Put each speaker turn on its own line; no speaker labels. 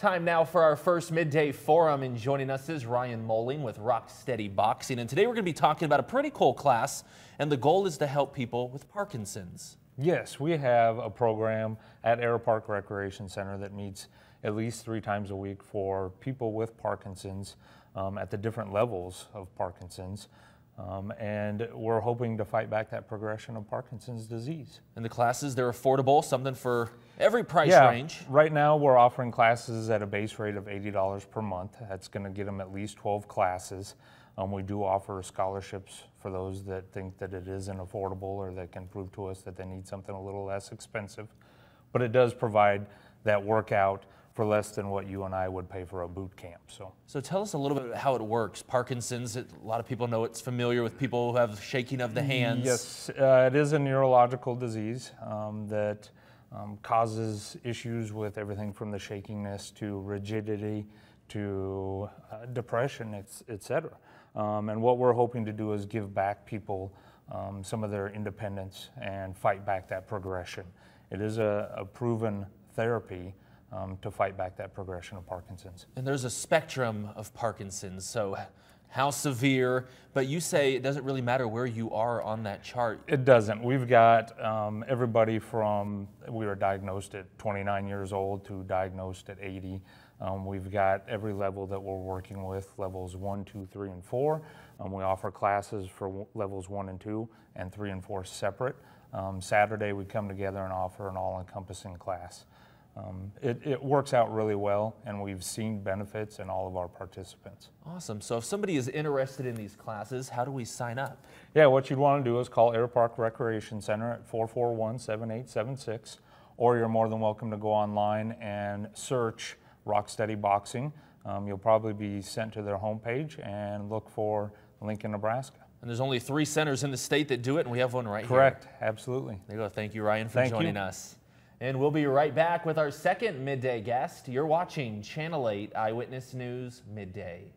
Time now for our first midday forum, and joining us is Ryan Moling with Rock Steady Boxing. And today we're going to be talking about a pretty cool class, and the goal is to help people with Parkinson's.
Yes, we have a program at Air Park Recreation Center that meets at least three times a week for people with Parkinson's um, at the different levels of Parkinson's. Um, and we're hoping to fight back that progression of Parkinson's disease.
And the classes, they're affordable, something for every price
yeah,
range.
Right now, we're offering classes at a base rate of $80 per month. That's going to get them at least 12 classes. Um, we do offer scholarships for those that think that it isn't affordable or that can prove to us that they need something a little less expensive. But it does provide that workout for less than what you and I would pay for a boot camp. So,
so tell us a little bit about how it works. Parkinson's, a lot of people know it's familiar with people who have shaking of the hands.
Yes, uh, it is a neurological disease um, that um, causes issues with everything from the shakiness to rigidity to uh, depression, etc. Um, and what we're hoping to do is give back people um, some of their independence and fight back that progression. It is a, a proven therapy um, to fight back that progression of Parkinson's.
And there's a spectrum of Parkinson's, so how severe, but you say it doesn't really matter where you are on that chart.
It doesn't. We've got um, everybody from, we were diagnosed at 29 years old to diagnosed at 80. Um, we've got every level that we're working with, levels one, two, three, and four. Um, we offer classes for levels one and two, and three and four separate. Um, Saturday we come together and offer an all-encompassing class. Um, it, it, works out really well, and we've seen benefits in all of our participants.
Awesome. So if somebody is interested in these classes, how do we sign up?
Yeah, what you'd want to do is call Air Park Recreation Center at 441-7876, or you're more than welcome to go online and search Rock Steady Boxing. Um, you'll probably be sent to their homepage and look for Lincoln, Nebraska.
And there's only three centers in the state that do it, and we have one right
Correct.
here.
Correct, absolutely.
There you go. Thank you, Ryan, for
Thank
joining
you.
us. And we'll be right back with our second midday guest. You're watching Channel 8 Eyewitness News Midday.